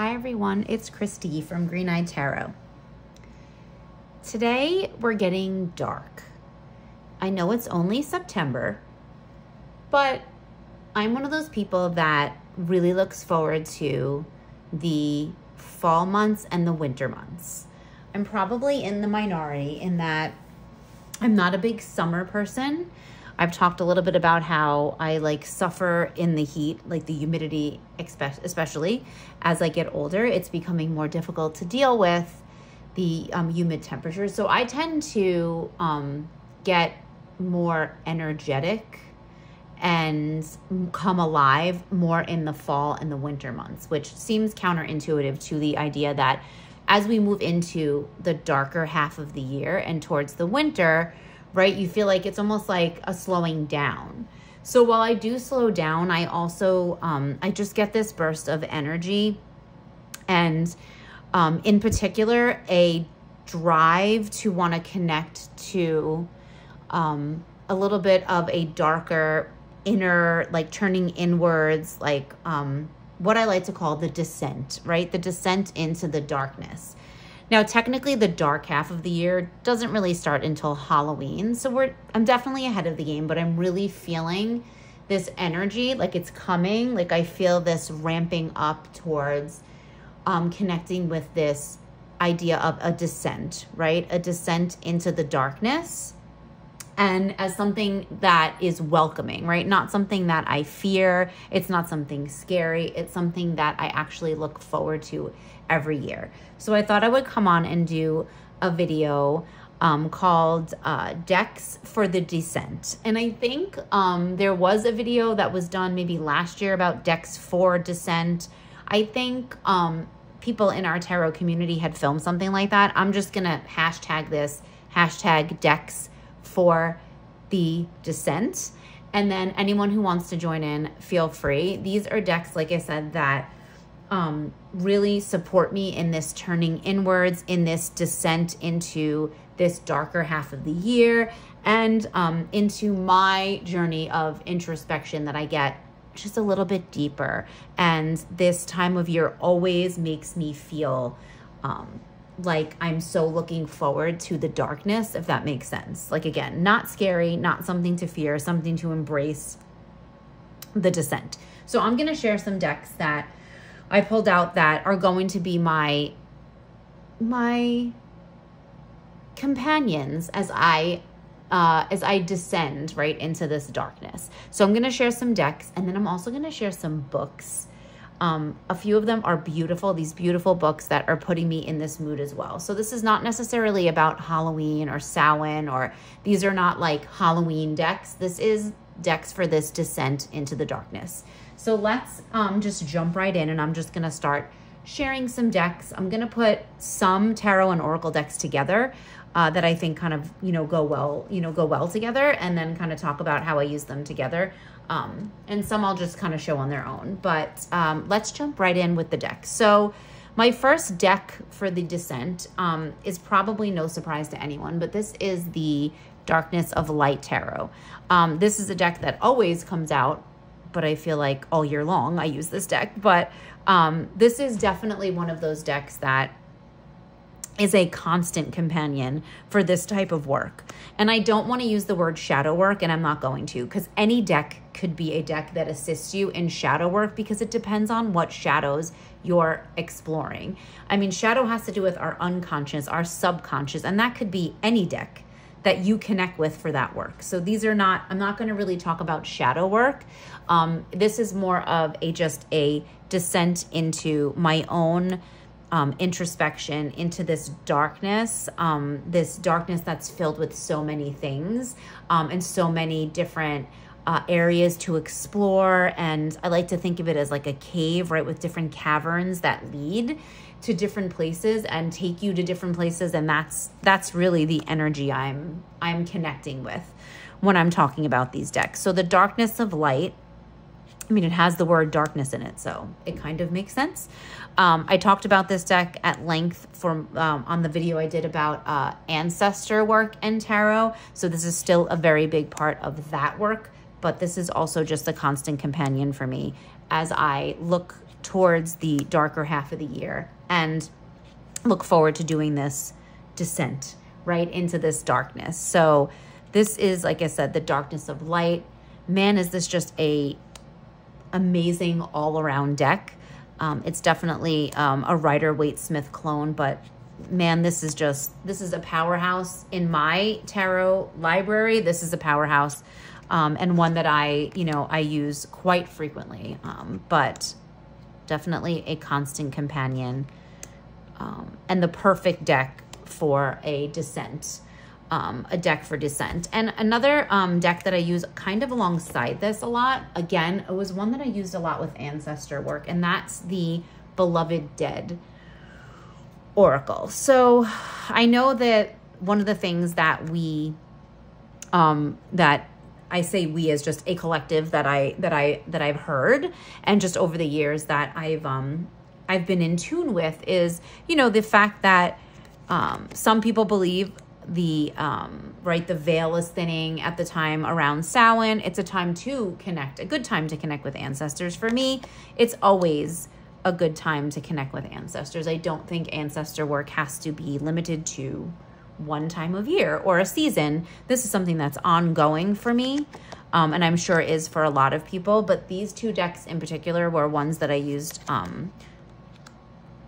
Hi everyone, it's Christy from Greeneyed Tarot. Today we're getting dark. I know it's only September, but I'm one of those people that really looks forward to the fall months and the winter months. I'm probably in the minority in that I'm not a big summer person. I've talked a little bit about how I like suffer in the heat, like the humidity, especially as I get older. It's becoming more difficult to deal with the um, humid temperatures. So I tend to um, get more energetic and come alive more in the fall and the winter months, which seems counterintuitive to the idea that as we move into the darker half of the year and towards the winter, right? You feel like it's almost like a slowing down. So while I do slow down, I also, um, I just get this burst of energy and um, in particular, a drive to want to connect to um, a little bit of a darker inner, like turning inwards, like um, what I like to call the descent, right? The descent into the darkness. Now, technically, the dark half of the year doesn't really start until Halloween. So we're I'm definitely ahead of the game, but I'm really feeling this energy like it's coming. Like I feel this ramping up towards um, connecting with this idea of a descent, right? A descent into the darkness and as something that is welcoming, right? Not something that I fear. It's not something scary. It's something that I actually look forward to every year. So I thought I would come on and do a video um, called uh, Decks for the Descent. And I think um, there was a video that was done maybe last year about decks for descent. I think um, people in our tarot community had filmed something like that. I'm just going to hashtag this, hashtag decks for the descent. And then anyone who wants to join in, feel free. These are decks, like I said, that um, really support me in this turning inwards, in this descent into this darker half of the year, and um, into my journey of introspection that I get just a little bit deeper. And this time of year always makes me feel um, like I'm so looking forward to the darkness, if that makes sense. Like, again, not scary, not something to fear, something to embrace the descent. So, I'm going to share some decks that I pulled out that are going to be my my companions as I uh, as I descend right into this darkness. So I'm going to share some decks and then I'm also going to share some books. Um, a few of them are beautiful, these beautiful books that are putting me in this mood as well. So this is not necessarily about Halloween or Samhain or these are not like Halloween decks. This is decks for this descent into the darkness. So let's um, just jump right in and I'm just gonna start sharing some decks. I'm gonna put some tarot and oracle decks together uh, that I think kind of, you know, go well, you know, go well together and then kind of talk about how I use them together. Um, and some I'll just kind of show on their own, but um, let's jump right in with the deck. So my first deck for the Descent um, is probably no surprise to anyone, but this is the Darkness of Light Tarot. Um, this is a deck that always comes out but I feel like all year long I use this deck. But um, this is definitely one of those decks that is a constant companion for this type of work. And I don't want to use the word shadow work, and I'm not going to, because any deck could be a deck that assists you in shadow work because it depends on what shadows you're exploring. I mean, shadow has to do with our unconscious, our subconscious, and that could be any deck that you connect with for that work. So these are not, I'm not going to really talk about shadow work. Um, this is more of a just a descent into my own um, introspection into this darkness, um, this darkness that's filled with so many things um, and so many different uh, areas to explore. And I like to think of it as like a cave, right, with different caverns that lead to different places and take you to different places and that's that's really the energy I'm I'm connecting with when I'm talking about these decks. So the darkness of light I mean, it has the word darkness in it, so it kind of makes sense. Um, I talked about this deck at length for um, on the video I did about uh, ancestor work and tarot. So this is still a very big part of that work, but this is also just a constant companion for me as I look towards the darker half of the year and look forward to doing this descent right into this darkness. So this is, like I said, the darkness of light. Man, is this just a amazing all-around deck. Um, it's definitely um, a Rider Waite Smith clone, but man, this is just, this is a powerhouse in my tarot library. This is a powerhouse um, and one that I, you know, I use quite frequently, um, but definitely a constant companion um, and the perfect deck for a descent. Um, a deck for descent. And another um, deck that I use kind of alongside this a lot, again, it was one that I used a lot with ancestor work, and that's the Beloved Dead Oracle. So I know that one of the things that we, um, that I say we as just a collective that I, that I, that I've heard and just over the years that I've, um, I've been in tune with is, you know, the fact that, um, some people believe the um, right the veil is thinning at the time around Samhain. It's a time to connect, a good time to connect with ancestors. For me, it's always a good time to connect with ancestors. I don't think ancestor work has to be limited to one time of year or a season. This is something that's ongoing for me. Um, and I'm sure is for a lot of people, but these two decks in particular were ones that I used um,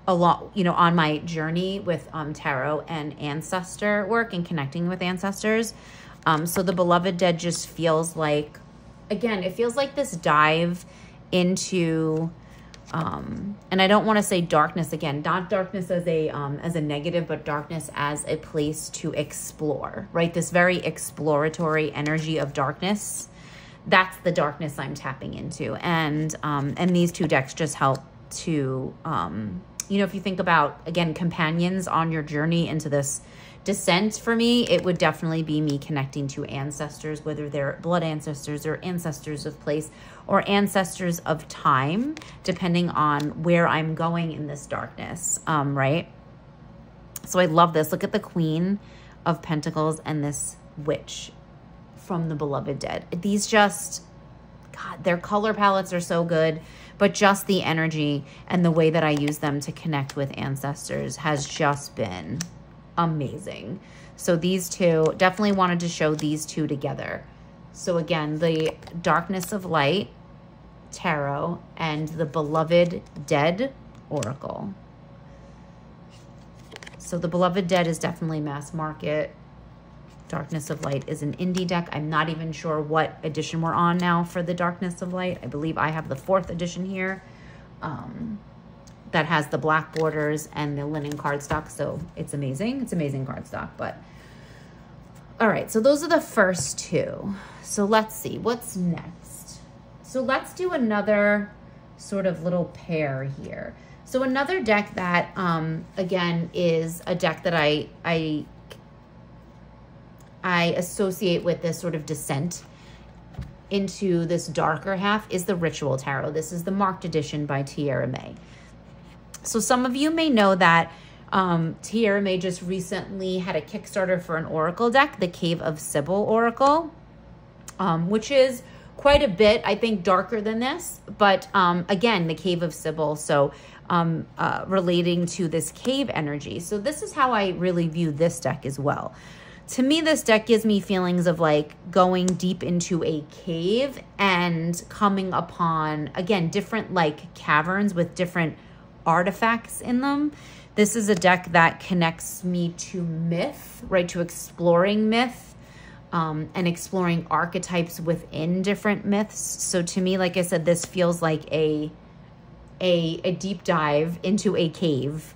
a lot, you know, on my journey with um, tarot and ancestor work and connecting with ancestors. Um, so the beloved dead just feels like, again, it feels like this dive into um, and I don't want to say darkness again, not darkness as a um, as a negative, but darkness as a place to explore, right? This very exploratory energy of darkness. That's the darkness I'm tapping into, and um, and these two decks just help to, um, you know, if you think about again companions on your journey into this descent for me, it would definitely be me connecting to ancestors, whether they're blood ancestors or ancestors of place or ancestors of time, depending on where I'm going in this darkness, um, right? So I love this. Look at the Queen of Pentacles and this Witch from the Beloved Dead. These just, God, their color palettes are so good, but just the energy and the way that I use them to connect with ancestors has just been amazing. So these two, definitely wanted to show these two together. So again, the Darkness of Light Tarot and the Beloved Dead Oracle. So the Beloved Dead is definitely mass market. Darkness of Light is an indie deck. I'm not even sure what edition we're on now for the Darkness of Light. I believe I have the fourth edition here. Um, that has the black borders and the linen cardstock. So it's amazing. It's amazing cardstock. But all right, so those are the first two. So let's see what's next. So let's do another sort of little pair here. So another deck that, um, again, is a deck that I, I, I associate with this sort of descent into this darker half is the Ritual Tarot. This is the marked edition by Tierra May. So some of you may know that um, Tierra May just recently had a Kickstarter for an Oracle deck, the Cave of Sybil Oracle, um, which is quite a bit, I think, darker than this. But um, again, the Cave of Sybil, so um, uh, relating to this cave energy. So this is how I really view this deck as well. To me, this deck gives me feelings of like going deep into a cave and coming upon, again, different like caverns with different artifacts in them. This is a deck that connects me to myth, right, to exploring myth um, and exploring archetypes within different myths. So to me, like I said, this feels like a, a, a deep dive into a cave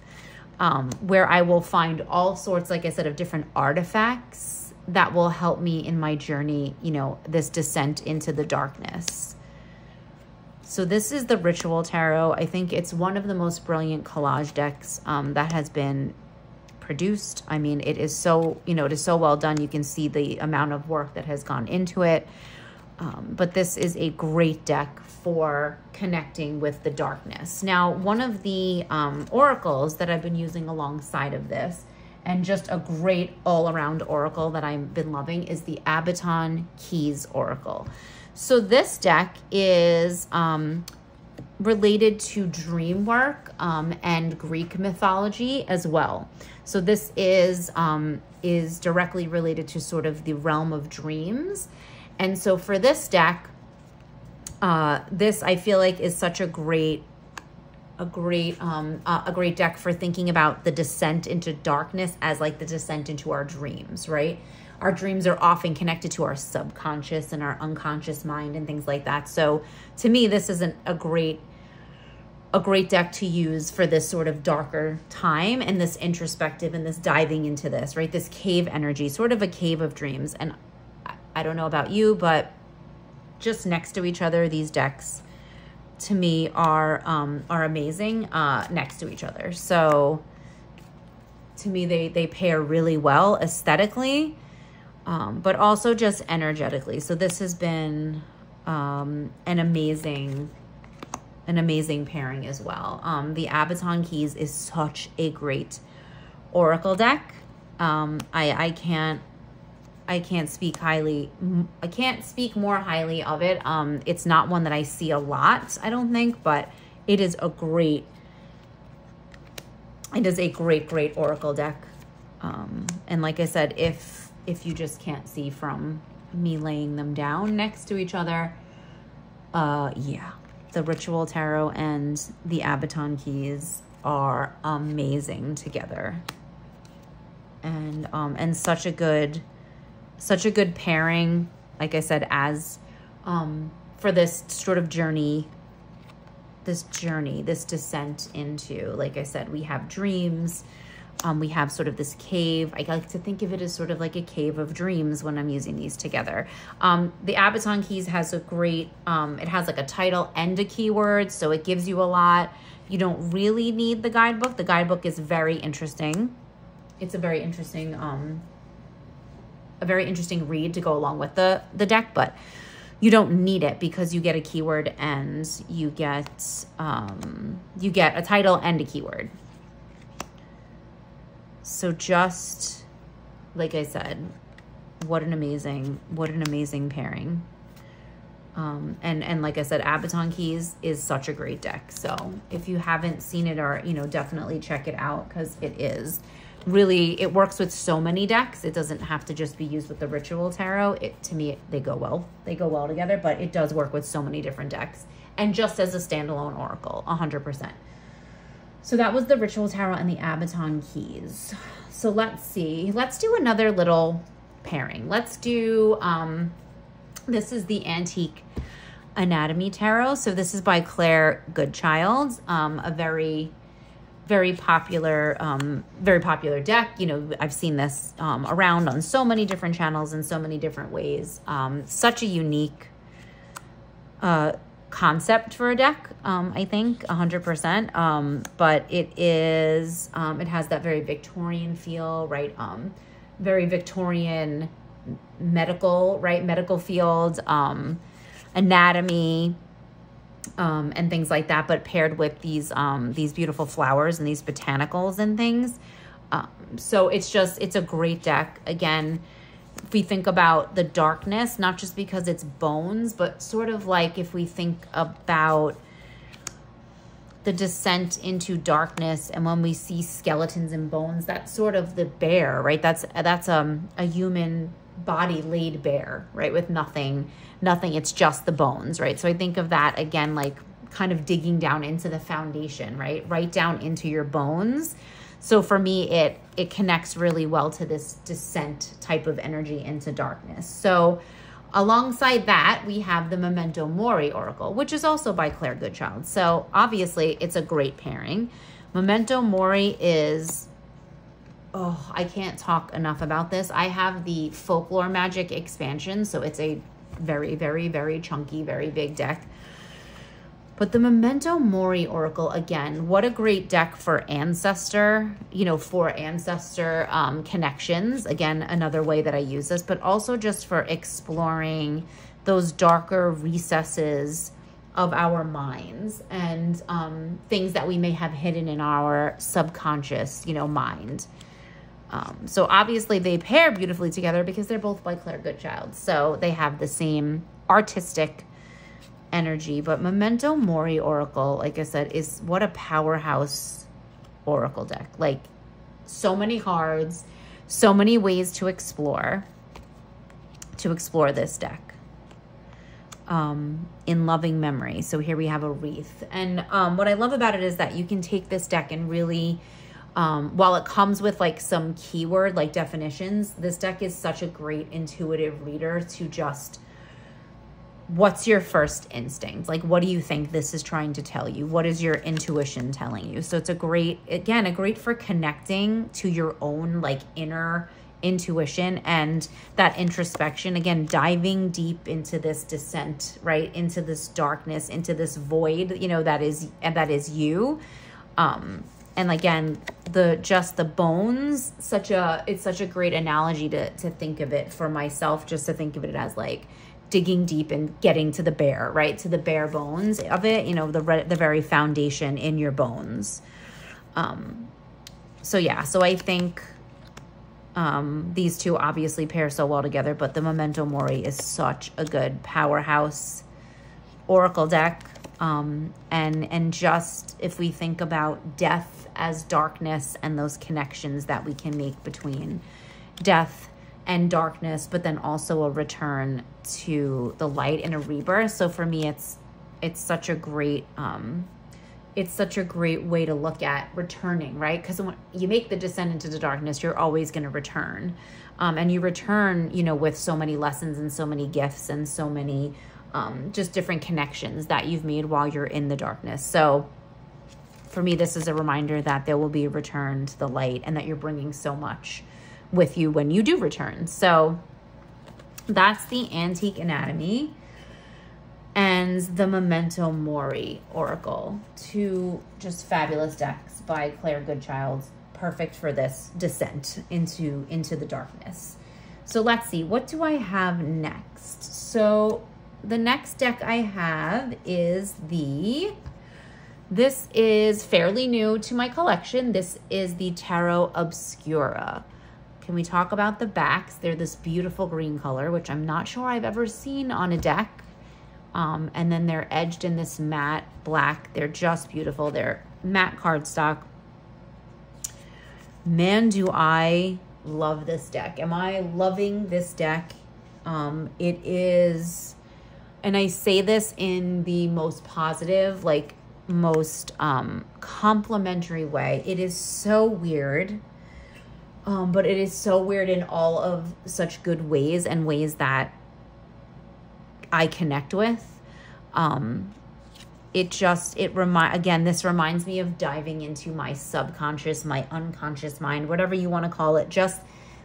um, where I will find all sorts, like I said, of different artifacts that will help me in my journey, you know, this descent into the darkness. So this is the Ritual Tarot. I think it's one of the most brilliant collage decks um, that has been produced. I mean, it is so, you know, it is so well done. You can see the amount of work that has gone into it. Um, but this is a great deck for connecting with the darkness. Now, one of the um, oracles that I've been using alongside of this, and just a great all-around oracle that I've been loving, is the Abaton Keys Oracle. So this deck is um, related to dream work um, and Greek mythology as well. So this is um, is directly related to sort of the realm of dreams. And so for this deck, uh, this I feel like is such a great a great um uh, a great deck for thinking about the descent into darkness as like the descent into our dreams, right? Our dreams are often connected to our subconscious and our unconscious mind and things like that. So to me, this isn't a great a great deck to use for this sort of darker time and this introspective and this diving into this, right? This cave energy, sort of a cave of dreams. And I don't know about you, but just next to each other, these decks to me are um, are amazing uh, next to each other. So to me, they they pair really well aesthetically, um, but also just energetically. So this has been um, an amazing an amazing pairing as well. Um, the Abaton Keys is such a great Oracle deck. Um, I I can't I can't speak highly. I can't speak more highly of it. Um, it's not one that I see a lot, I don't think, but it is a great, it is a great, great Oracle deck. Um, and like I said, if, if you just can't see from me laying them down next to each other, uh, yeah, the Ritual Tarot and the Abaton Keys are amazing together. And, um, and such a good, such a good pairing, like I said, as um, for this sort of journey, this journey, this descent into, like I said, we have dreams. Um, we have sort of this cave. I like to think of it as sort of like a cave of dreams when I'm using these together. Um, the Abaton Keys has a great, um, it has like a title and a keyword, so it gives you a lot. You don't really need the guidebook. The guidebook is very interesting. It's a very interesting um, a very interesting read to go along with the, the deck, but you don't need it because you get a keyword and you get um, you get a title and a keyword. So just like I said, what an amazing, what an amazing pairing. Um, and, and like I said, Abaton Keys is such a great deck. So if you haven't seen it or, you know, definitely check it out because it is really, it works with so many decks. It doesn't have to just be used with the Ritual Tarot. It To me, they go well. They go well together, but it does work with so many different decks. And just as a standalone Oracle, 100%. So that was the Ritual Tarot and the Abaton Keys. So let's see. Let's do another little pairing. Let's do, um, this is the Antique Anatomy Tarot. So this is by Claire Goodchild, um, a very very popular, um, very popular deck. You know, I've seen this um, around on so many different channels in so many different ways. Um, such a unique uh, concept for a deck, um, I think, 100%. Um, but it is, um, it has that very Victorian feel, right? Um, very Victorian medical, right? Medical field, um, anatomy, um, and things like that, but paired with these um, these beautiful flowers and these botanicals and things. Um, so it's just, it's a great deck. Again, if we think about the darkness, not just because it's bones, but sort of like if we think about the descent into darkness and when we see skeletons and bones, that's sort of the bear, right? That's, that's um, a human body laid bare, right? With nothing, nothing. It's just the bones, right? So I think of that again, like kind of digging down into the foundation, right? Right down into your bones. So for me, it it connects really well to this descent type of energy into darkness. So alongside that, we have the Memento Mori Oracle, which is also by Claire Goodchild. So obviously, it's a great pairing. Memento Mori is oh, I can't talk enough about this. I have the Folklore Magic expansion, so it's a very, very, very chunky, very big deck. But the Memento Mori Oracle, again, what a great deck for ancestor, you know, for ancestor um, connections. Again, another way that I use this, but also just for exploring those darker recesses of our minds and um, things that we may have hidden in our subconscious, you know, mind. Um, so obviously they pair beautifully together because they're both by Claire Goodchild. So they have the same artistic energy. But Memento Mori Oracle, like I said, is what a powerhouse Oracle deck. Like so many cards, so many ways to explore, to explore this deck. Um, in loving memory. So here we have a wreath. And um, what I love about it is that you can take this deck and really, um, while it comes with like some keyword like definitions, this deck is such a great intuitive reader to just what's your first instinct? Like, what do you think this is trying to tell you? What is your intuition telling you? So it's a great, again, a great for connecting to your own like inner intuition and that introspection. Again, diving deep into this descent, right? Into this darkness, into this void, you know, that is, and that is you. Um, and again, the, just the bones, such a, it's such a great analogy to, to think of it for myself, just to think of it as like, digging deep and getting to the bare, right? To the bare bones of it, you know, the the very foundation in your bones. Um, so yeah, so I think um, these two obviously pair so well together, but the Memento Mori is such a good powerhouse oracle deck. Um, and and just if we think about death as darkness and those connections that we can make between death and darkness, but then also a return to the light and a rebirth. So for me, it's it's such a great um, it's such a great way to look at returning, right? Because when you make the descent into the darkness, you're always going to return, um, and you return, you know, with so many lessons and so many gifts and so many um, just different connections that you've made while you're in the darkness. So for me, this is a reminder that there will be a return to the light and that you're bringing so much with you when you do return. So that's the Antique Anatomy and the Memento Mori Oracle. Two just fabulous decks by Claire Goodchild. Perfect for this descent into, into the darkness. So let's see, what do I have next? So the next deck I have is the, this is fairly new to my collection. This is the Tarot Obscura. Can we talk about the backs? They're this beautiful green color, which I'm not sure I've ever seen on a deck. Um, and then they're edged in this matte black. They're just beautiful. They're matte cardstock. Man, do I love this deck. Am I loving this deck? Um, it is, and I say this in the most positive, like most um, complimentary way. It is so weird um, but it is so weird in all of such good ways and ways that I connect with. Um, it just, it remind again, this reminds me of diving into my subconscious, my unconscious mind, whatever you want to call it, just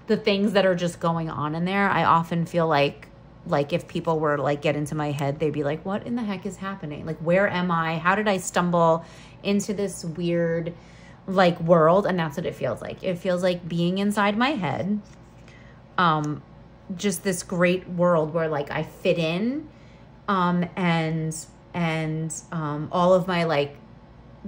the things that are just going on in there. I often feel like, like if people were like get into my head, they'd be like, what in the heck is happening? Like, where am I? How did I stumble into this weird, like world and that's what it feels like it feels like being inside my head um just this great world where like i fit in um and and um all of my like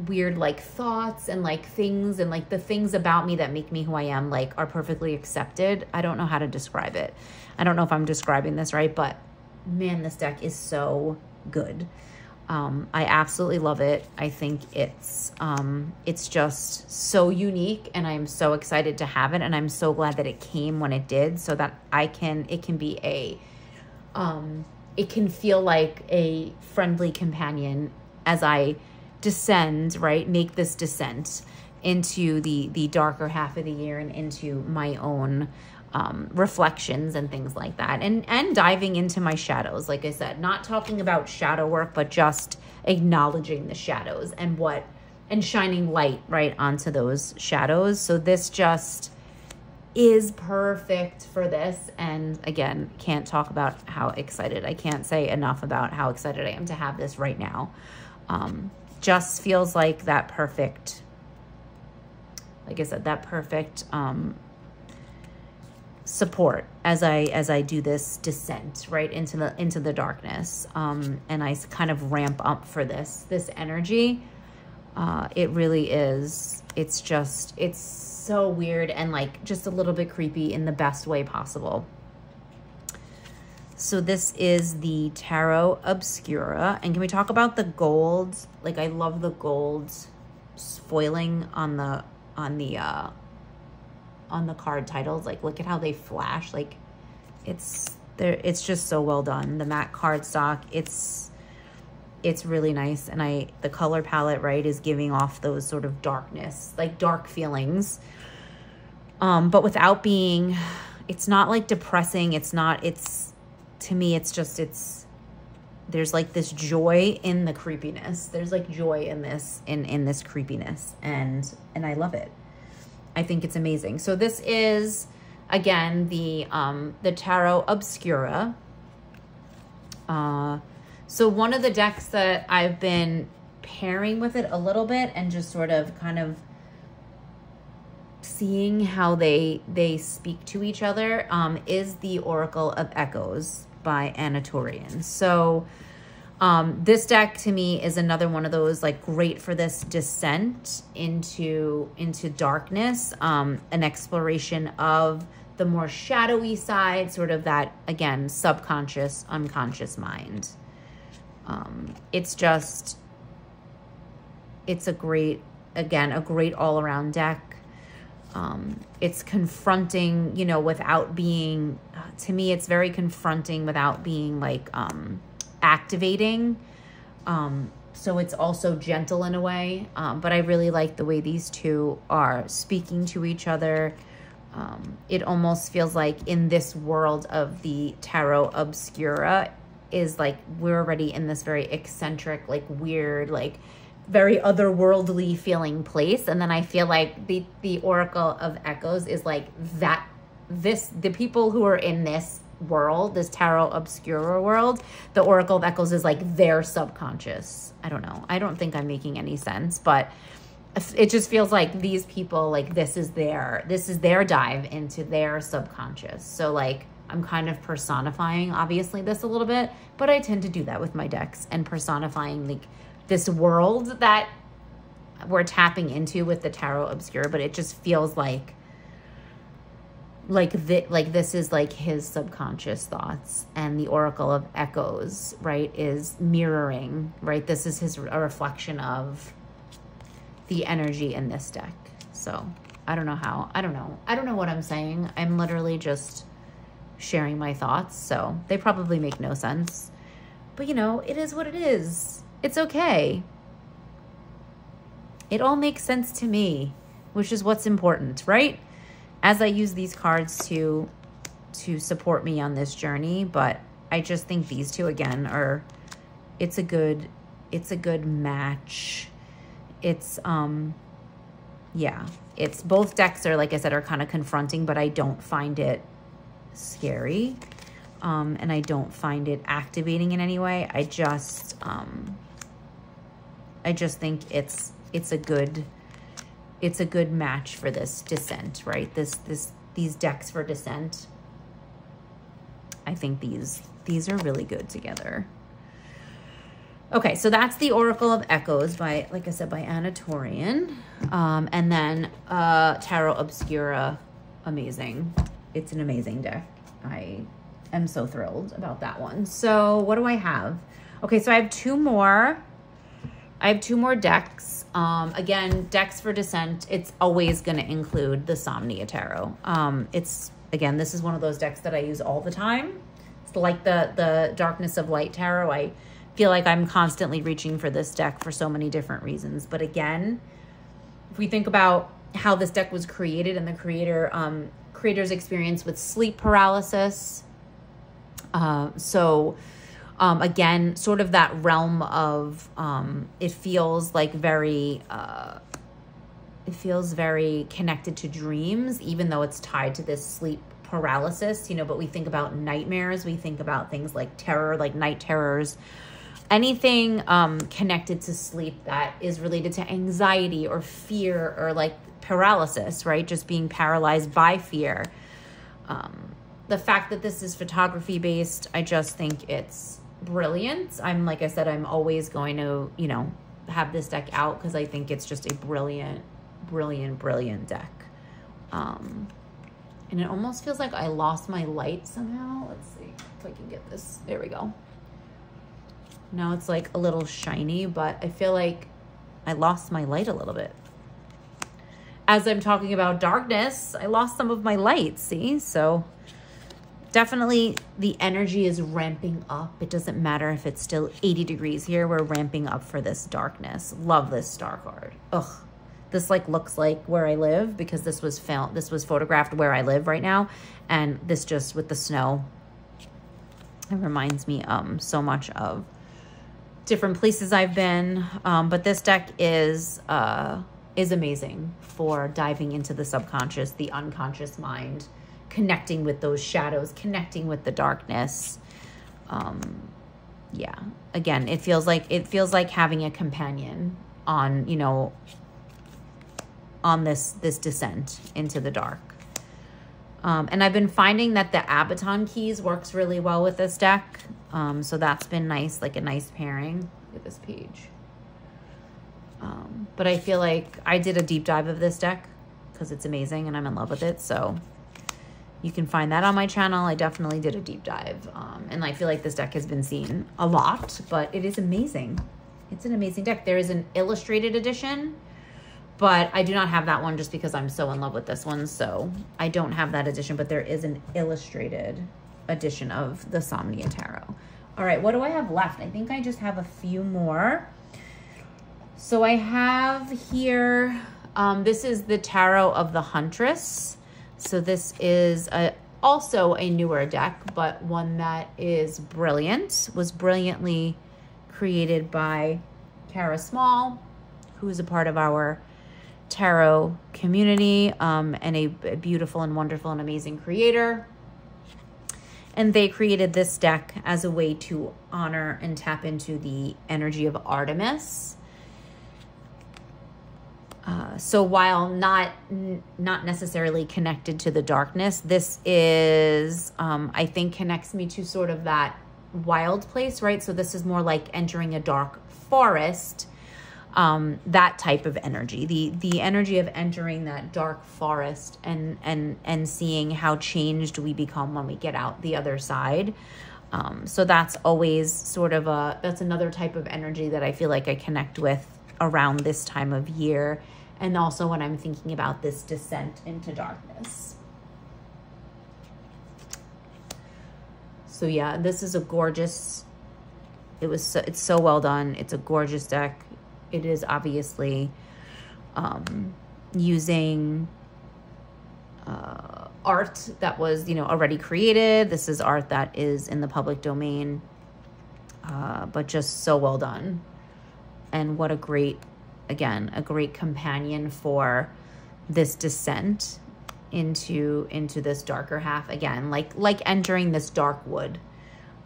weird like thoughts and like things and like the things about me that make me who i am like are perfectly accepted i don't know how to describe it i don't know if i'm describing this right but man this deck is so good um, I absolutely love it. I think it's um, it's just so unique and I'm so excited to have it and I'm so glad that it came when it did so that I can, it can be a, um, it can feel like a friendly companion as I descend, right? Make this descent into the, the darker half of the year and into my own um, reflections and things like that. And and diving into my shadows like i said not talking about shadow work but just acknowledging the shadows and what and shining light right onto those shadows. So this just is perfect for this. And again can't talk about how excited i can't say enough about how excited i am to have this right now. Um, just feels like that perfect like i said that perfect um, support as I as I do this descent right into the into the darkness um, and I kind of ramp up for this this energy uh, it really is it's just it's so weird and like just a little bit creepy in the best way possible So this is the Tarot Obscura. And can we talk about the gold? Like I love the gold foiling on the on the uh on the card titles. Like look at how they flash. Like it's there it's just so well done. The matte cardstock, it's it's really nice and I the color palette right is giving off those sort of darkness, like dark feelings. Um but without being it's not like depressing. It's not it's to me it's just it's there's like this joy in the creepiness. There's like joy in this in in this creepiness and and I love it. I think it's amazing. So this is again the um the Tarot Obscura. Uh so one of the decks that I've been pairing with it a little bit and just sort of kind of seeing how they they speak to each other um, is the Oracle of Echoes by Anna Torrian. So um, this deck to me is another one of those like great for this descent into into darkness, um, an exploration of the more shadowy side, sort of that again subconscious, unconscious mind. Um, it's just it's a great again a great all around deck. Um, it's confronting, you know, without being, to me, it's very confronting without being like um, activating. Um, so it's also gentle in a way. Um, but I really like the way these two are speaking to each other. Um, it almost feels like in this world of the Tarot Obscura is like we're already in this very eccentric, like weird, like very otherworldly feeling place and then i feel like the the oracle of echoes is like that this the people who are in this world this tarot obscura world the oracle of echoes is like their subconscious. I don't know. I don't think i'm making any sense but it just feels like these people like this is their this is their dive into their subconscious. So like i'm kind of personifying obviously this a little bit but i tend to do that with my decks and personifying like this world that we're tapping into with the tarot Obscura, but it just feels like like that like this is like his subconscious thoughts and the oracle of echoes right is mirroring right? This is his a reflection of the energy in this deck. So i don't know how i don't know. I don't know what i'm saying. I'm literally just sharing my thoughts so they probably make no sense. But you know it is what it is. It's okay. It all makes sense to me, which is what's important, right? As I use these cards to to support me on this journey, but I just think these two again are it's a good it's a good match. It's um yeah, it's both decks are like I said are kind of confronting, but I don't find it scary. Um, and I don't find it activating in any way. I just um, I just think it's it's a good it's a good match for this descent, right? This this these decks for descent. I think these these are really good together. Okay, so that's the Oracle of Echoes by, like I said, by Anna Torrian. Um, and then uh, Tarot Obscura, amazing. It's an amazing deck. I am so thrilled about that one. So what do I have? Okay, so I have two more I have two more decks. Um, again, decks for Descent, it's always going to include the Somnia Tarot. Um, it's, again, this is one of those decks that I use all the time. It's like the, the Darkness of Light Tarot. I feel like I'm constantly reaching for this deck for so many different reasons. But again, if we think about how this deck was created and the creator um, creator's experience with sleep paralysis. Uh, so um, again, sort of that realm of um, it feels like very. Uh, it feels very connected to dreams, even though it's tied to this sleep paralysis, you know, but we think about nightmares, we think about things like terror, like night terrors, anything um, connected to sleep that is related to anxiety or fear or like paralysis, right? Just being paralyzed by fear. Um, the fact that this is photography based, I just think it's brilliant. I'm, like I said, I'm always going to, you know, have this deck out because I think it's just a brilliant, brilliant, brilliant deck. Um, And it almost feels like I lost my light somehow. Let's see if I can get this. There we go. Now it's like a little shiny, but I feel like I lost my light a little bit. As I'm talking about darkness, I lost some of my light, see? So definitely the energy is ramping up. It doesn't matter if it's still 80 degrees here. We're ramping up for this darkness. Love this star card. Ugh. This like looks like where I live because this was filmed, this was photographed where I live right now. And this just with the snow, it reminds me um so much of different places I've been. Um, but this deck is uh, is amazing for diving into the subconscious, the unconscious mind, connecting with those shadows, connecting with the darkness. Um, yeah, again, it feels like it feels like having a companion on you know on this this descent into the dark. Um, and I've been finding that the Abaton keys works really well with this deck. Um, so that's been nice, like a nice pairing. At this page. Um, but I feel like I did a deep dive of this deck because it's amazing and I'm in love with it. So you can find that on my channel. I definitely did a deep dive. Um, and I feel like this deck has been seen a lot, but it is amazing. It's an amazing deck. There is an illustrated edition but I do not have that one just because I'm so in love with this one. So I don't have that edition, but there is an illustrated edition of the Somnia Tarot. All right, what do I have left? I think I just have a few more. So I have here, um, this is the Tarot of the Huntress. So this is a, also a newer deck, but one that is brilliant, was brilliantly created by Kara Small, who is a part of our tarot community um, and a, a beautiful and wonderful and amazing creator. And they created this deck as a way to honor and tap into the energy of Artemis. Uh, so while not not necessarily connected to the darkness, this is um, I think connects me to sort of that wild place, right? So this is more like entering a dark forest um, that type of energy, the the energy of entering that dark forest and and and seeing how changed we become when we get out the other side. Um, so that's always sort of a that's another type of energy that I feel like I connect with around this time of year, and also when I'm thinking about this descent into darkness. So yeah, this is a gorgeous. It was so, it's so well done. It's a gorgeous deck it is obviously um, using uh, art that was, you know, already created. This is art that is in the public domain, uh, but just so well done. And what a great, again, a great companion for this descent into into this darker half. Again like like entering this dark wood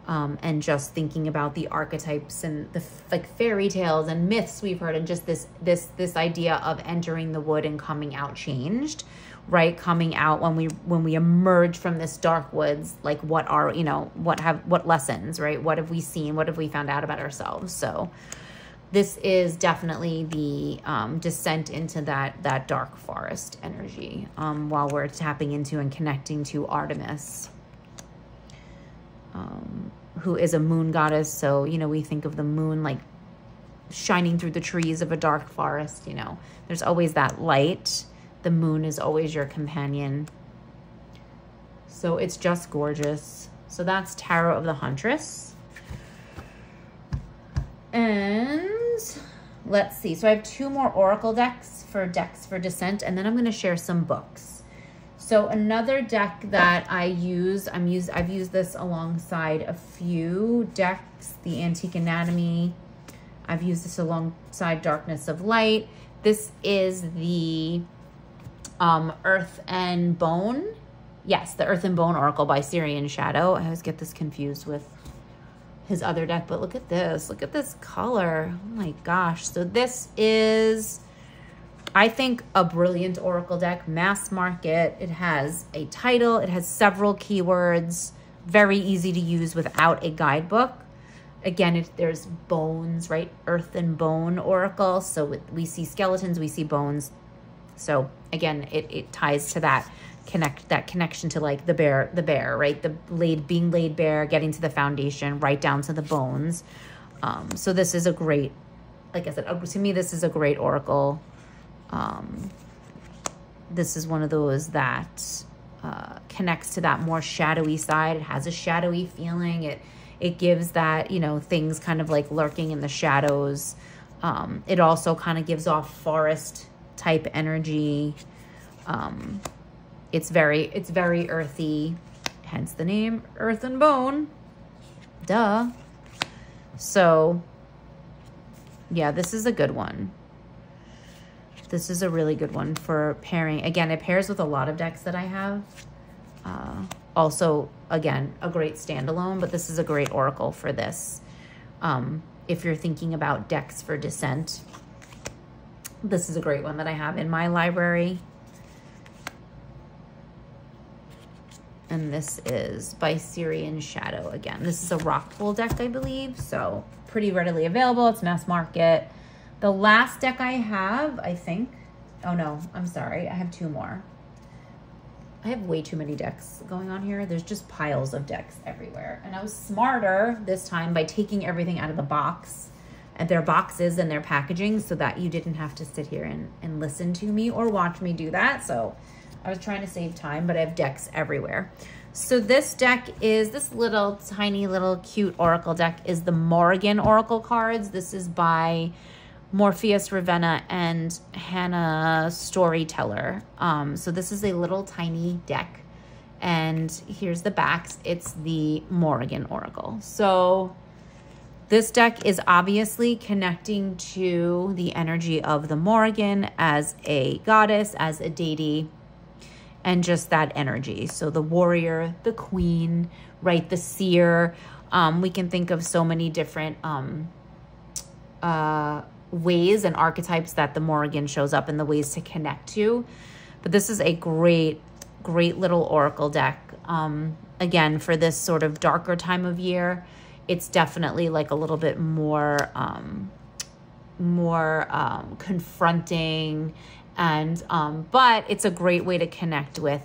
um, and just thinking about the archetypes and the like fairy tales and myths we've heard and just this this this idea of entering the wood and coming out changed right? Coming out when we when we emerge from this dark woods like what are you know what have what lessons right? What have we seen? What have we found out about ourselves? So this is definitely the um, descent into that that dark forest energy um, while we're tapping into and connecting to Artemis um, who is a moon goddess. So, you know, we think of the moon like shining through the trees of a dark forest, you know. There's always that light. The moon is always your companion. So it's just gorgeous. So that's Tarot of the Huntress. And let's see. So I have two more Oracle decks for decks for Descent, and then I'm going to share some books. So another deck that I use, I'm use, I've used this alongside a few decks, the Antique Anatomy. I've used this alongside Darkness of Light. This is the um, Earth and Bone. Yes, the Earth and Bone Oracle by Syrian Shadow. I always get this confused with his other deck, but look at this. Look at this color. Oh my gosh. So this is I think a brilliant Oracle deck, mass market. It has a title, it has several keywords, very easy to use without a guidebook. Again, it, there's bones, right? Earth and bone Oracle. So we see skeletons, we see bones. So again, it, it ties to that connect that connection to like the bear, the bear, right? The laid being laid bare, getting to the foundation, right down to the bones. Um, so this is a great, like I said, uh, to me, this is a great oracle. Um, this is one of those that uh, connects to that more shadowy side. It has a shadowy feeling. It it gives that you know things kind of like lurking in the shadows. Um, it also kind of gives off forest type energy. Um, it's very it's very earthy, hence the name Earth and Bone. Duh. So, yeah, this is a good one. This is a really good one for pairing. Again, it pairs with a lot of decks that I have. Uh, also, again, a great standalone, but this is a great oracle for this. Um, if you're thinking about decks for Descent, this is a great one that I have in my library. And this is by Syrian Shadow again. This is a Rockpool deck, I believe. So pretty readily available. It's mass market. The last deck I have, I think. Oh no, I'm sorry. I have two more. I have way too many decks going on here. There's just piles of decks everywhere. And I was smarter this time by taking everything out of the box and their boxes and their packaging so that you didn't have to sit here and, and listen to me or watch me do that. So I was trying to save time, but I have decks everywhere. So this deck is, this little tiny little cute Oracle deck is the Morrigan Oracle cards. This is by Morpheus Ravenna and Hannah Storyteller. Um, so this is a little tiny deck. And here's the backs. It's the Morrigan Oracle. So this deck is obviously connecting to the energy of the Morrigan as a goddess, as a deity, and just that energy. So the warrior, the queen, right? The seer. Um, we can think of so many different um, uh, ways and archetypes that the Morrigan shows up and the ways to connect to. But this is a great, great little oracle deck. Um, again, for this sort of darker time of year, it's definitely like a little bit more, um, more um, confronting and, um, but it's a great way to connect with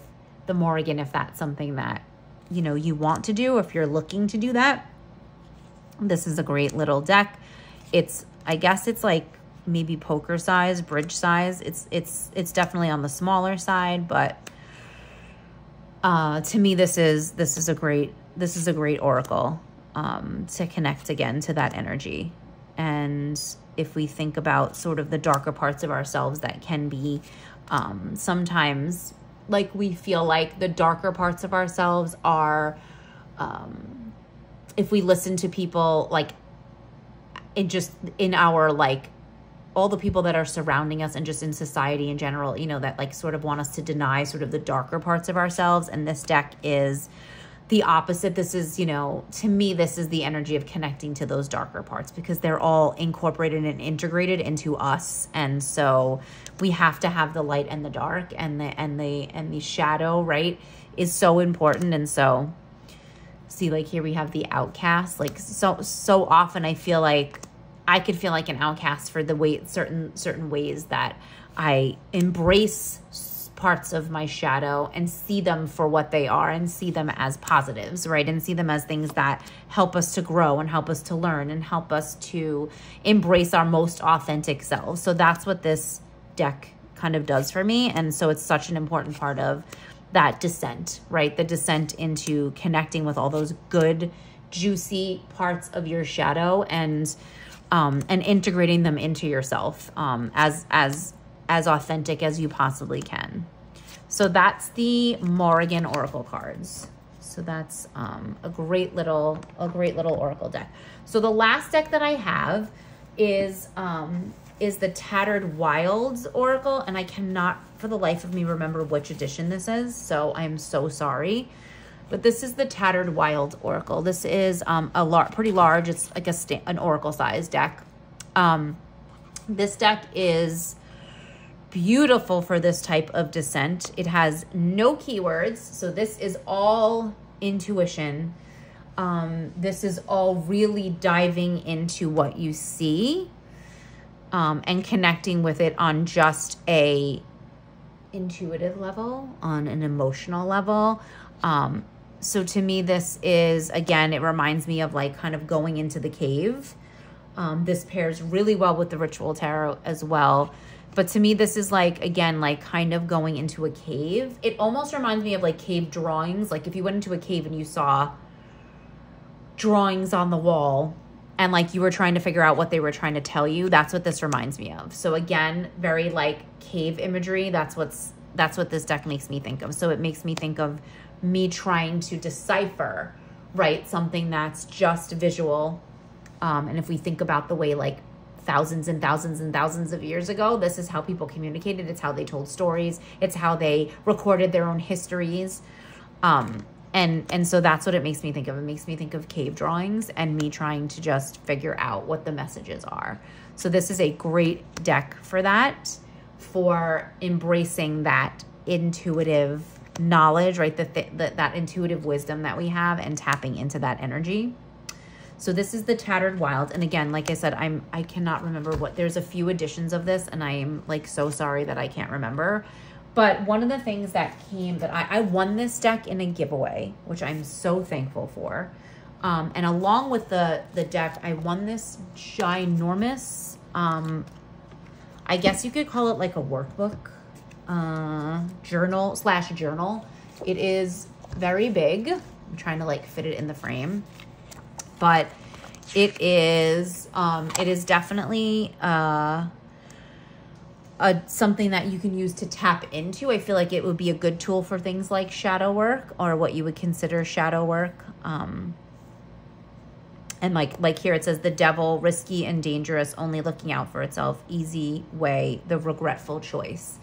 the Morrigan if that's something that, you know, you want to do, if you're looking to do that. This is a great little deck. It's I guess it's like maybe poker size, bridge size. It's it's it's definitely on the smaller side, but uh, to me this is this is a great this is a great oracle um, to connect again to that energy. And if we think about sort of the darker parts of ourselves that can be um, sometimes like we feel like the darker parts of ourselves are um, if we listen to people like in just in our like all the people that are surrounding us and just in society in general, you know, that like sort of want us to deny sort of the darker parts of ourselves. And this deck is the opposite. This is, you know, to me, this is the energy of connecting to those darker parts because they're all incorporated and integrated into us. And so we have to have the light and the dark and the, and the, and the shadow, right, is so important. And so see like here we have the outcast like so so often i feel like i could feel like an outcast for the way certain certain ways that i embrace parts of my shadow and see them for what they are and see them as positives right? And see them as things that help us to grow and help us to learn and help us to embrace our most authentic selves. So that's what this deck kind of does for me. And so it's such an important part of that descent, right? The descent into connecting with all those good, juicy parts of your shadow and um, and integrating them into yourself um, as as as authentic as you possibly can. So that's the Morrigan Oracle cards. So that's um, a great little a great little Oracle deck. So the last deck that I have is um, is the Tattered Wilds Oracle, and I cannot for the life of me remember which edition this is, so I'm so sorry. But this is the Tattered Wild Oracle. This is um, a lar pretty large, it's like a an Oracle size deck. Um, this deck is beautiful for this type of descent. It has no keywords, so this is all intuition. Um, this is all really diving into what you see um, and connecting with it on just a intuitive level, on an emotional level. Um, so to me, this is, again, it reminds me of like kind of going into the cave. Um, this pairs really well with the ritual tarot as well. But to me, this is like, again, like kind of going into a cave. It almost reminds me of like cave drawings. Like if you went into a cave and you saw drawings on the wall and like you were trying to figure out what they were trying to tell you, that's what this reminds me of. So again, very like cave imagery. That's what's that's what this deck makes me think of. So it makes me think of me trying to decipher, right? Something that's just visual. Um, and if we think about the way like thousands and thousands and thousands of years ago, this is how people communicated. It's how they told stories. It's how they recorded their own histories. Um, and and so that's what it makes me think of. It makes me think of cave drawings and me trying to just figure out what the messages are. So this is a great deck for that, for embracing that intuitive knowledge, right? The, th- the, that intuitive wisdom that we have and tapping into that energy. So this is the Tattered Wild. And again, like I said, I'm I cannot remember what there's a few editions of this and I am like so sorry that I can't remember. But one of the things that came that I, I won this deck in a giveaway, which I'm so thankful for. Um, and along with the the deck, I won this ginormous um, I guess you could call it like a workbook uh, journal slash journal. It is very big. I'm trying to like fit it in the frame, but it is um, it is definitely uh, a something that you can use to tap into. I feel like it would be a good tool for things like shadow work or what you would consider shadow work. Um, and like like here it says the devil risky and dangerous only looking out for itself easy way the regretful choice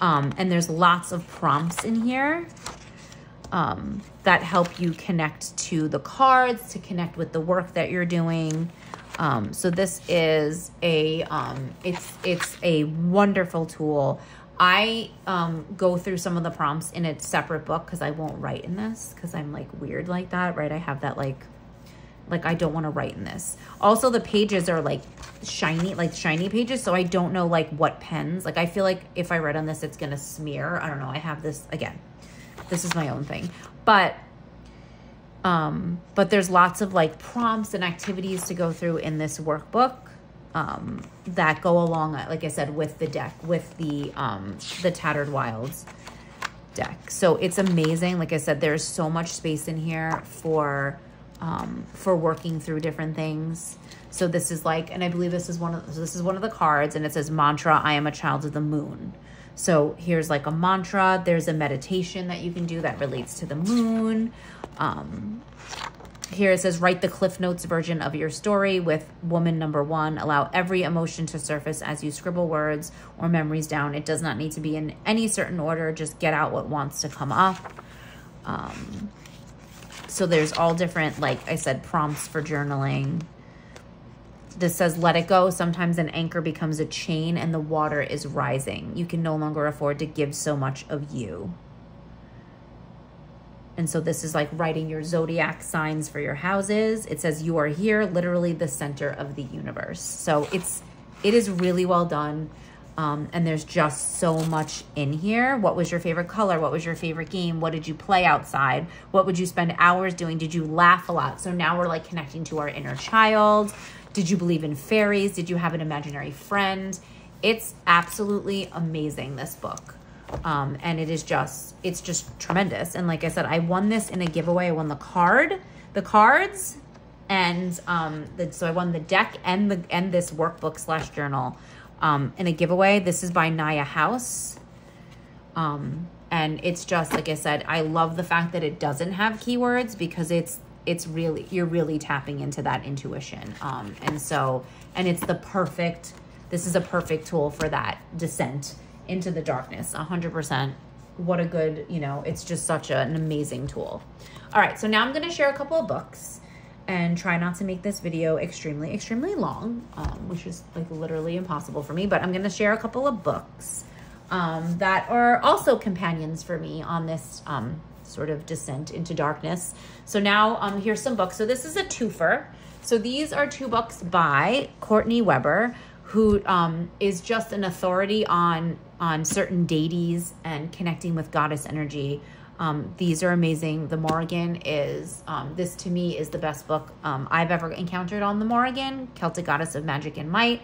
um, and there's lots of prompts in here um, that help you connect to the cards, to connect with the work that you're doing. Um, so this is a, um, it's, it's a wonderful tool. I um, go through some of the prompts in a separate book because I won't write in this because I'm like weird like that, right? I have that like like I don't want to write in this. Also, the pages are like shiny, like shiny pages. So I don't know like what pens. Like I feel like if I write on this, it's going to smear. I don't know. I have this again. This is my own thing. But um, but there's lots of like prompts and activities to go through in this workbook um, that go along, like I said, with the deck, with the um, the Tattered Wilds deck. So it's amazing. Like I said, there's so much space in here for um, for working through different things. So this is like, and I believe this is one of so this is one of the cards, and it says mantra. I am a child of the moon. So here's like a mantra. There's a meditation that you can do that relates to the moon. Um, here it says write the cliff notes version of your story with woman number one allow every emotion to surface as you scribble words or memories down it does not need to be in any certain order just get out what wants to come up um, so there's all different, like I said, prompts for journaling. This says, let it go. Sometimes an anchor becomes a chain and the water is rising. You can no longer afford to give so much of you. And so this is like writing your zodiac signs for your houses. It says you are here, literally the center of the universe. So it's it is really well done. Um, and there's just so much in here. What was your favorite color? What was your favorite game? What did you play outside? What would you spend hours doing? Did you laugh a lot? So now we're like connecting to our inner child. Did you believe in fairies? Did you have an imaginary friend? It's absolutely amazing, this book. Um, and it is just, it's just tremendous. And like I said, I won this in a giveaway. I won the card, the cards, and um, the, so I won the deck and the and this workbook slash journal um, in a giveaway. This is by Naya House. Um, and it's just, like I said, I love the fact that it doesn't have keywords because it's, it's really, you're really tapping into that intuition. Um, and so, and it's the perfect, this is a perfect tool for that descent into the darkness, 100%. What a good, you know, it's just such a, an amazing tool. All right, so now I'm going to share a couple of books and try not to make this video extremely, extremely long, um, which is like literally impossible for me, but I'm gonna share a couple of books um, that are also companions for me on this um, sort of descent into darkness. So now um, here's some books. So this is a twofer. So these are two books by Courtney Weber, who um, is just an authority on on certain deities and connecting with goddess energy. Um, these are amazing. The Morrigan is, um, this to me is the best book um, I've ever encountered on the Morrigan, Celtic Goddess of Magic and Might.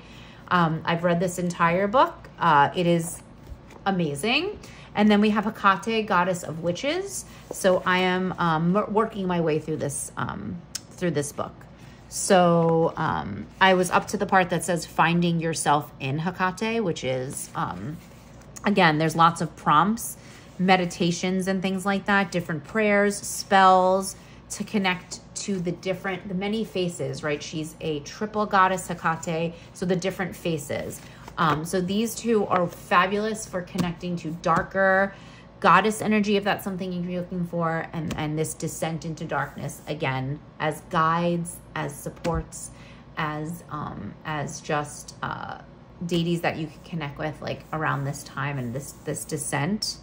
Um, I've read this entire book. Uh, it is amazing. And then we have Hecate, Goddess of Witches. So I am um, working my way through this um, through this book. So um, I was up to the part that says finding yourself in Hecate, which is, um, again, there's lots of prompts, meditations and things like that, different prayers, spells to connect to the different, the many faces, right? She's a triple goddess Hecate, so the different faces. Um, so these two are fabulous for connecting to darker, goddess energy if that's something you're looking for and and this descent into darkness again as guides as supports as um as just uh deities that you can connect with like around this time and this this descent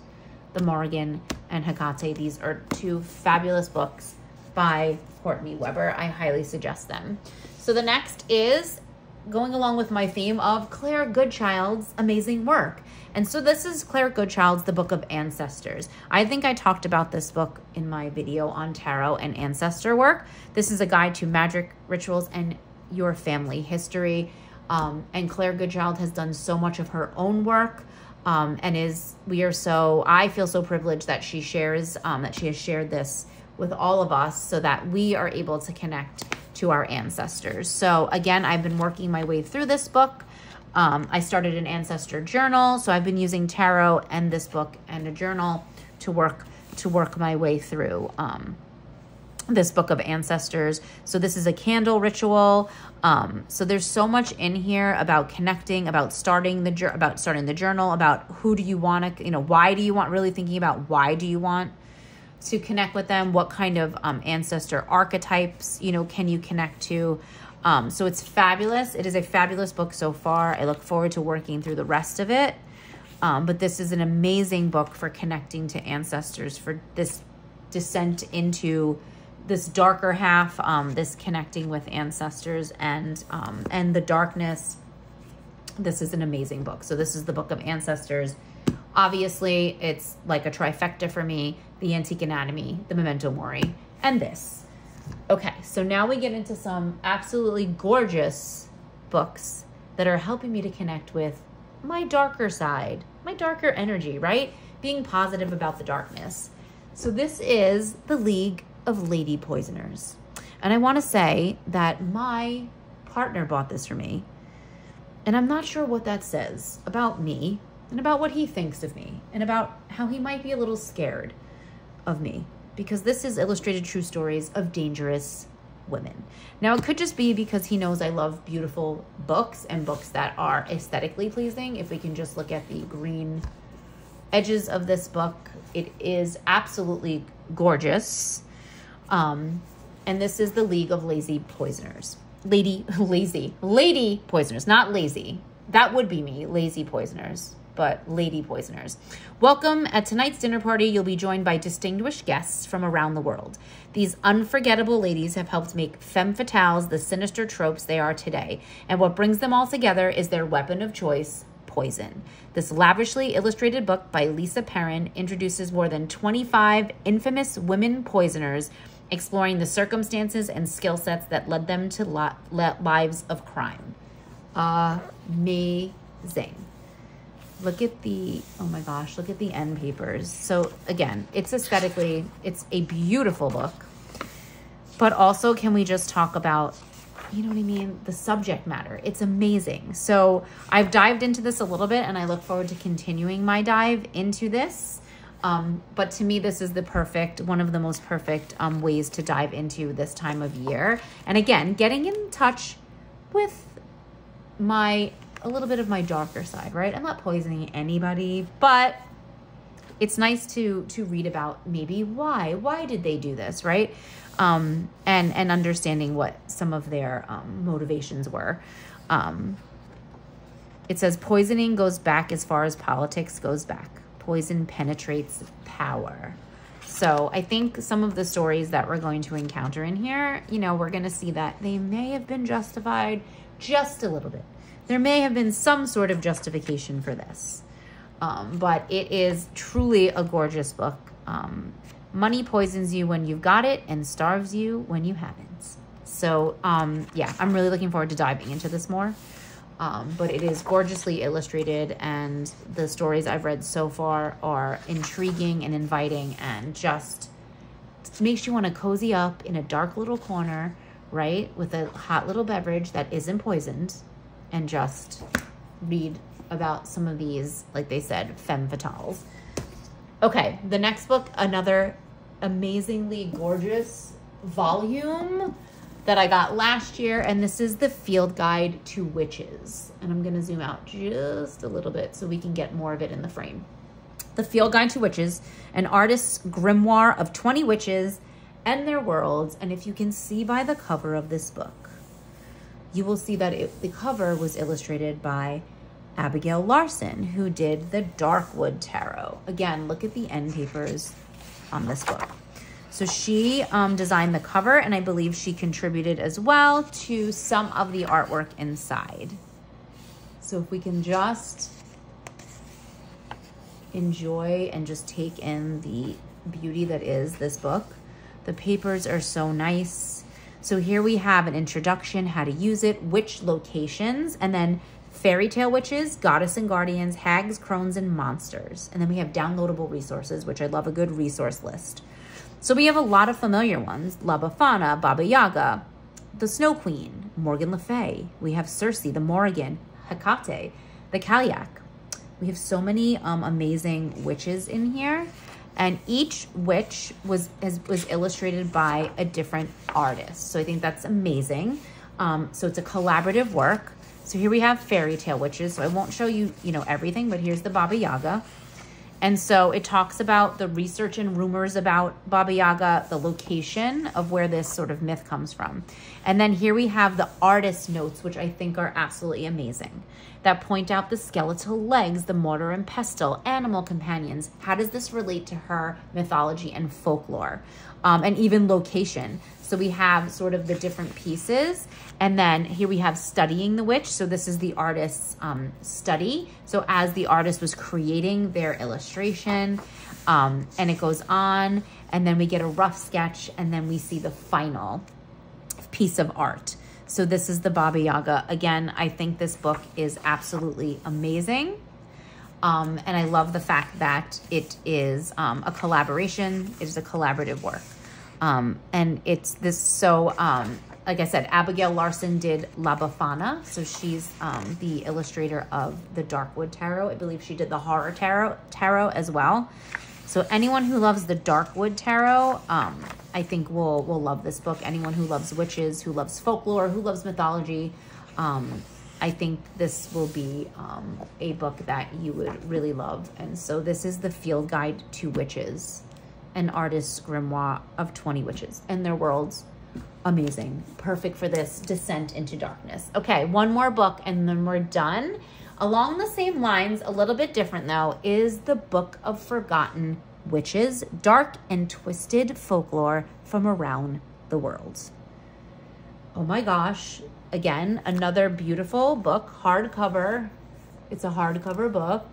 the morrigan and hecate these are two fabulous books by courtney weber i highly suggest them so the next is going along with my theme of claire goodchild's amazing work and so this is Claire Goodchild's The Book of Ancestors. I think I talked about this book in my video on tarot and ancestor work. This is a guide to magic rituals and your family history. Um, and Claire Goodchild has done so much of her own work um, and is, we are so, I feel so privileged that she shares, um, that she has shared this with all of us so that we are able to connect to our ancestors. So again, I've been working my way through this book. Um, I started an ancestor journal, so I've been using tarot and this book and a journal to work to work my way through um, this book of ancestors. So this is a candle ritual. Um, so there's so much in here about connecting, about starting the about starting the journal, about who do you want to, you know, why do you want really thinking about why do you want to connect with them? What kind of um, ancestor archetypes, you know, can you connect to? Um, so it's fabulous. It is a fabulous book so far. I look forward to working through the rest of it. Um, but this is an amazing book for connecting to ancestors, for this descent into this darker half, um, this connecting with ancestors and um, and the darkness. This is an amazing book. So this is the book of ancestors. Obviously, it's like a trifecta for me: the Antique Anatomy, the Memento Mori, and this. Okay, so now we get into some absolutely gorgeous books that are helping me to connect with my darker side, my darker energy, right? Being positive about the darkness. So this is The League of Lady Poisoners. And I want to say that my partner bought this for me. And I'm not sure what that says about me and about what he thinks of me and about how he might be a little scared of me because this is illustrated true stories of dangerous women. Now, it could just be because he knows I love beautiful books and books that are aesthetically pleasing. If we can just look at the green edges of this book, it is absolutely gorgeous. Um, and this is the League of Lazy Poisoners. Lady, lazy, lady poisoners, not lazy. That would be me, lazy poisoners but lady poisoners. Welcome. At tonight's dinner party, you'll be joined by distinguished guests from around the world. These unforgettable ladies have helped make femme fatales the sinister tropes they are today. And what brings them all together is their weapon of choice, poison. This lavishly illustrated book by Lisa Perrin introduces more than 25 infamous women poisoners exploring the circumstances and skill sets that led them to lives of crime. Amazing look at the oh my gosh look at the end papers. So again it's aesthetically it's a beautiful book. But also can we just talk about you know what i mean? The subject matter. It's amazing. So i've dived into this a little bit and i look forward to continuing my dive into this. Um, but to me this is the perfect one of the most perfect um, ways to dive into this time of year. And again getting in touch with my a little bit of my darker side, right? I'm not poisoning anybody, but it's nice to to read about maybe why why did they do this, right? Um, and and understanding what some of their um, motivations were. Um, it says poisoning goes back as far as politics goes back. Poison penetrates power. So I think some of the stories that we're going to encounter in here, you know, we're going to see that they may have been justified just a little bit there may have been some sort of justification for this. Um, but it is truly a gorgeous book. Um, money poisons you when you've got it and starves you when you haven't. So, um, yeah, I'm really looking forward to diving into this more. Um, but it is gorgeously illustrated, and the stories I've read so far are intriguing and inviting and just makes you want to cozy up in a dark little corner, right, with a hot little beverage that isn't poisoned and just read about some of these, like they said, femme fatales. Okay, the next book, another amazingly gorgeous volume that I got last year, and this is the Field Guide to Witches. And I'm gonna zoom out just a little bit so we can get more of it in the frame. The Field Guide to Witches, an artist's grimoire of 20 witches and their worlds. And if you can see by the cover of this book, you will see that it, the cover was illustrated by Abigail Larson, who did the Darkwood Tarot. Again, look at the end papers on this book. So she um, designed the cover, and I believe she contributed as well to some of the artwork inside. So if we can just enjoy and just take in the beauty that is this book. The papers are so nice. So here we have an introduction, how to use it, which locations, and then fairy tale witches, goddess and guardians, hags, crones, and monsters. And then we have downloadable resources, which I love a good resource list. So we have a lot of familiar ones, La Befana, Baba Yaga, the Snow Queen, Morgan Le Fay. We have Circe, the Morrigan, Hecate, the Cailleach. We have so many um, amazing witches in here. And each witch was has, was illustrated by a different artist. So I think that's amazing. Um, so it's a collaborative work. So here we have fairy tale witches. So I won't show you, you know, everything, but here's the Baba Yaga. And so it talks about the research and rumors about Baba Yaga, the location of where this sort of myth comes from. And then here we have the artist notes, which I think are absolutely amazing, that point out the skeletal legs, the mortar and pestle, animal companions. How does this relate to her mythology and folklore? Um, and even location. So we have sort of the different pieces. And then here we have studying the witch. So this is the artist's um, study. So as the artist was creating their illustration, um, and it goes on, and then we get a rough sketch, and then we see the final piece of art. So this is the Baba Yaga. Again, I think this book is absolutely amazing. Um, and I love the fact that it is um, a collaboration. It is a collaborative work. Um, and it's this so, um, like I said, Abigail Larson did La Befana. So she's um, the illustrator of the Darkwood Tarot. I believe she did the Horror Tarot, tarot as well. So anyone who loves the Darkwood Tarot, um, I think will will love this book. Anyone who loves witches, who loves folklore, who loves mythology, um, I think this will be um, a book that you would really love. And so this is the Field Guide to Witches an artist's grimoire of 20 witches and their worlds. Amazing. Perfect for this descent into darkness. Okay, one more book and then we're done. Along the same lines, a little bit different though, is the Book of Forgotten Witches, dark and twisted folklore from around the world. Oh my gosh. Again, another beautiful book, hardcover. It's a hardcover book.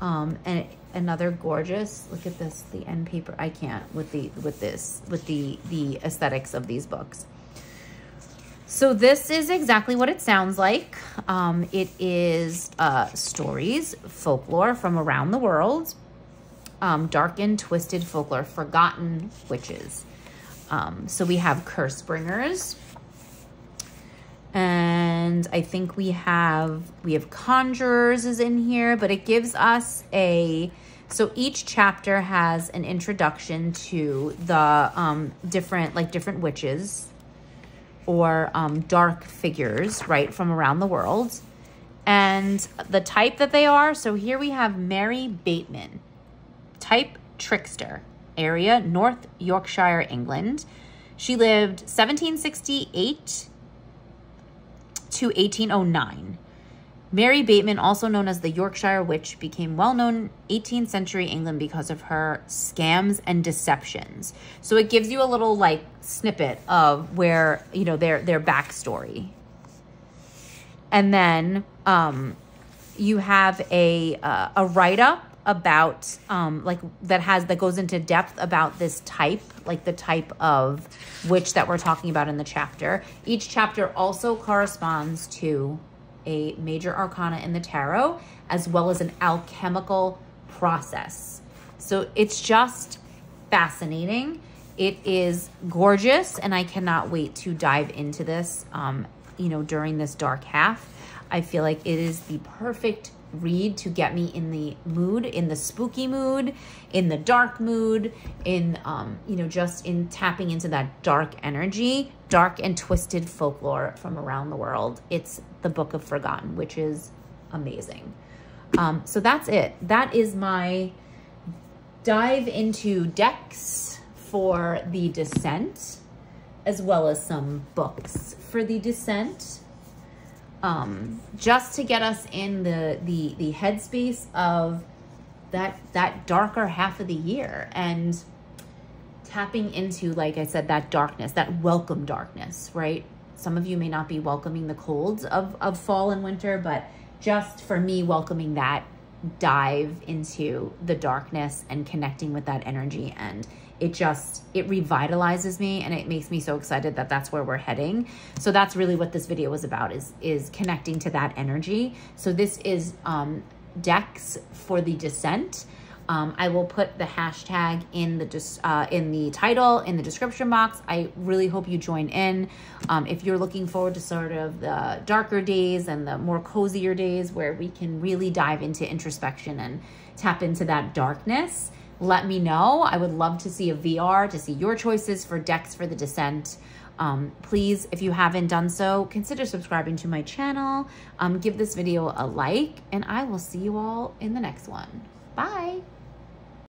Um, and another gorgeous look at this the end paper i can't with the with this with the the aesthetics of these books so this is exactly what it sounds like. Um, it is uh, stories folklore from around the world um, dark and twisted folklore forgotten witches. Um, so we have curse bringers. And I think we have we have conjurers is in here, but it gives us a so each chapter has an introduction to the um, different, like different witches or um, dark figures, right, from around the world. And the type that they are, so here we have Mary Bateman, type trickster, area North Yorkshire, England. She lived 1768 to 1809. Mary Bateman, also known as the Yorkshire Witch, became well known 18th century England because of her scams and deceptions. So it gives you a little like snippet of where, you know, their their backstory. And then um, you have a, uh, a write up about um, like that has that goes into depth about this type like the type of witch that we're talking about in the chapter each chapter also corresponds to a major arcana in the tarot as well as an alchemical process. So it's just fascinating. It is gorgeous and i cannot wait to dive into this um, you know during this dark half. I feel like it is the perfect read to get me in the mood, in the spooky mood, in the dark mood, in, um, you know, just in tapping into that dark energy, dark and twisted folklore from around the world. It's the Book of Forgotten Witches amazing. Um, so that's it. That is my dive into decks for the Descent, as well as some books for the Descent um, just to get us in the the the headspace of that that darker half of the year and tapping into like I said that darkness, that welcome darkness, right? Some of you may not be welcoming the colds of of fall and winter, but just for me welcoming that dive into the darkness and connecting with that energy and it just it revitalizes me and it makes me so excited that that's where we're heading so that's really what this video was about is is connecting to that energy so this is um decks for the descent um, I will put the hashtag in the uh, in the title in the description box. I really hope you join in. Um, if you're looking forward to sort of the darker days and the more cozier days where we can really dive into introspection and tap into that darkness, let me know. I would love to see a VR, to see your choices for decks for the Descent. Um, please, if you haven't done so, consider subscribing to my channel. Um, give this video a like, and I will see you all in the next one. Bye.